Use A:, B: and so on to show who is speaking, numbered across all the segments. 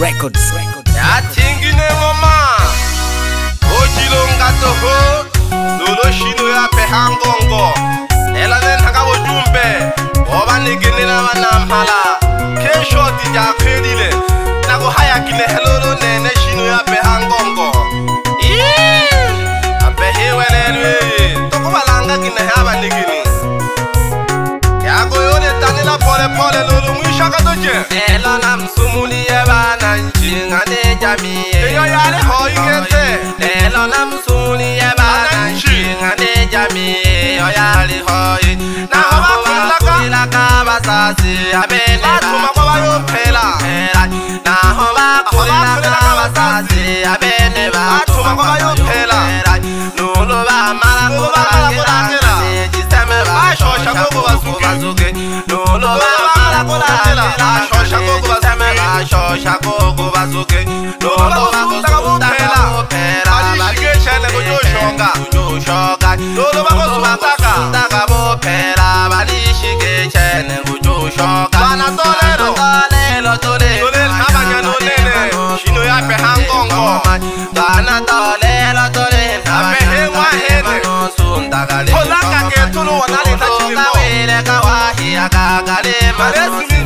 A: records mama, ngoma ochilonga toho noloshino yapeha wana mhala, kensho obanekenela banamphala nago haya kine helolo nene shino ya pehangongo ela msumulie bana nci nga nejamiyeyoyalihoyigeteelo na msumulie bana nci nga nejamiyeyoyalihoyi nahobakulilaka basasi abenebatumakobayophela Okay. No. la aṣọ ṣàkókò bá sókè. aṣọ ṣàkókò bá sókè. lọ́wọ́ bá kó sùn tàkà mú pẹ̀lá. àṣìṣe ṣẹlẹ̀ kojú ṣọ̀ǹgà. kojú ṣọ̀ǹgà. lọ́wọ́ bá kó sùn tàkà mú pẹ̀lá. àṣìṣe ṣẹlẹ̀ kojú ṣọ̀ǹgà. bana tọ́lẹ̀ lọ. tọ́lẹ̀ lọ tọ́lẹ̀. tọ́lẹ̀ nàbàjẹ́ ló lẹ́lẹ̀. ṣìnà yà fẹ́ hàn kọ̀ǹkọ̀. bana tọ́lẹ̀ lọ tọ́lẹ̀. àfẹ́ wá hẹ́lẹ̀. ọ̀làkàkẹ́ tó lọ wọ̀ náà lè tàjì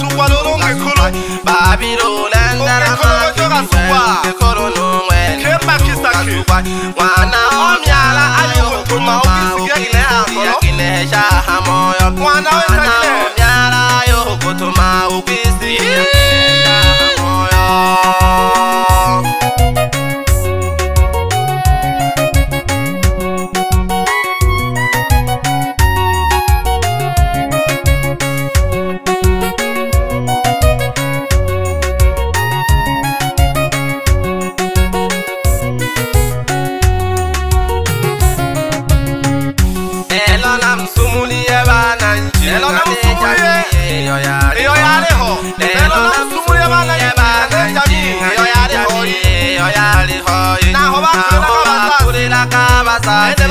A: suwa lolongo ekolo babilo lenda na kolo bato ka suwa.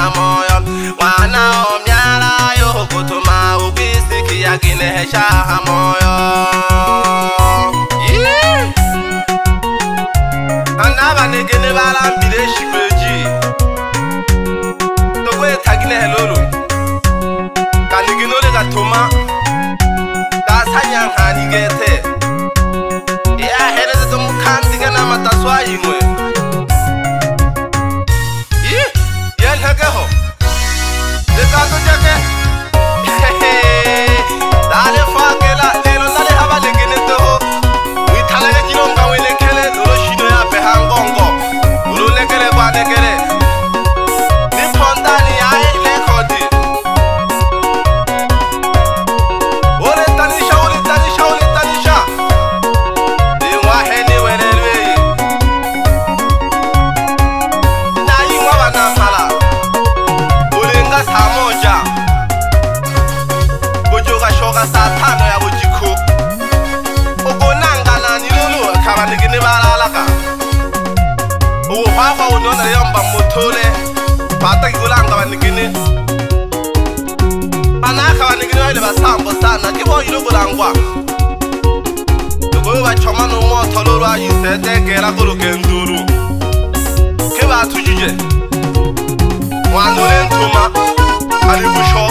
A: na moyo mwanaomyalayo kutuma ubisiki yagineesha moyo kwafa o nona le yamba mothole bata kulanga banikini banaka banikini wale basambo sana ke bo yilo kulangwa dugo ba choma no motho lo lwa yisete gera kulu kenduru ke ba tujije wanule ntuma ali busho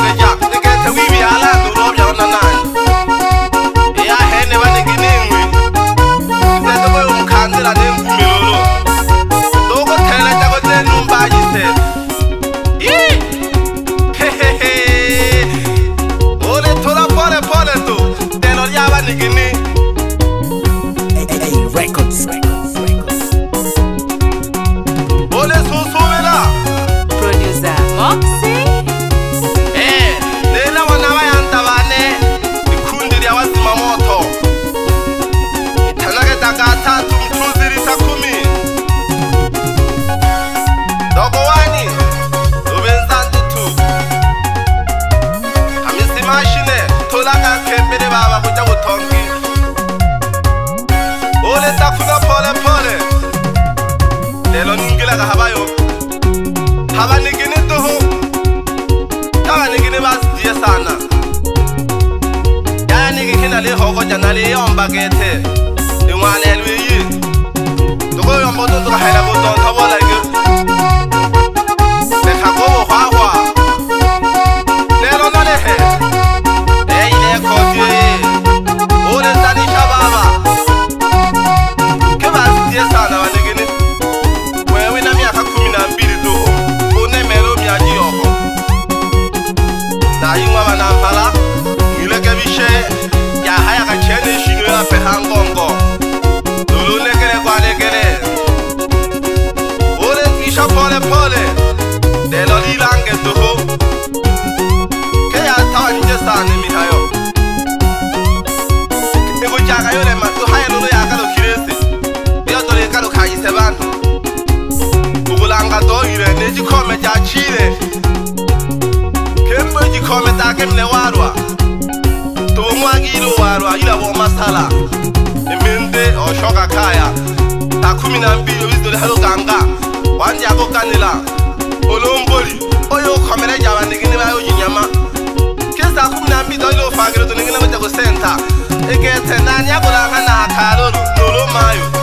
A: ka haba yo haba nigini tuhu tawa nigini ba die sana yaya nigi kina li hogo jana li yomba gete imwane elwi yi tuko yombo tuntu ka hela bu tonta bola gi wa yila wɔ masala emende ɔsɔka kaya takumina bi obisitoli halo ganga wandiako kanila olomboli oyo kɔmɛrɛ jaba negine ba yo nyinyama kesa kumina bi tɔ ilo fagire to negine ba jago senta eke tɛnda ni akola kana akaro nolo mayo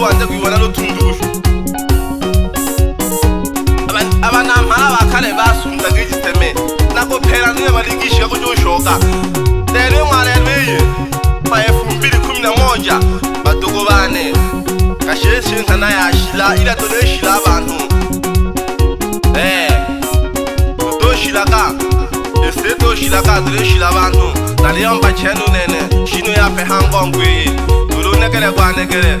A: ndiwanze kuivona notundushwa avanamhala vakhale vasunza ngecitemene nako phela ndive valingishika kuchoxoka lelo mwaleliye paefumbili khumi na moja vadoko vane kaxesinzana ya xila ilato lexila vanhu e uto xilaka esito xilaka to lexila vanhu naliyambachenunene xino ya pehangonkwiyi tulunekele kwanekele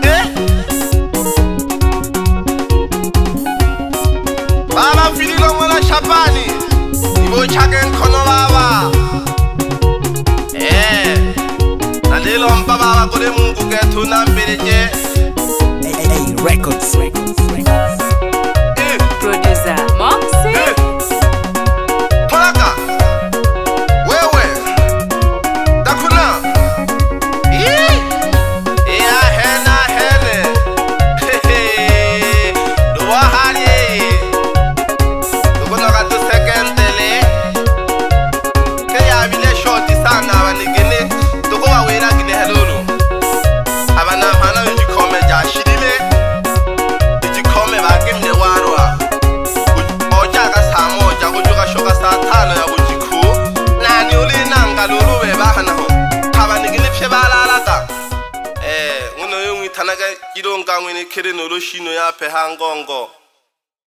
A: uchakeng khono baba eh nalelo mpa baba kule mungu kethu nambile nje hey, hey, hey, records records records ụda nwere ikere na oloshi ya pe ha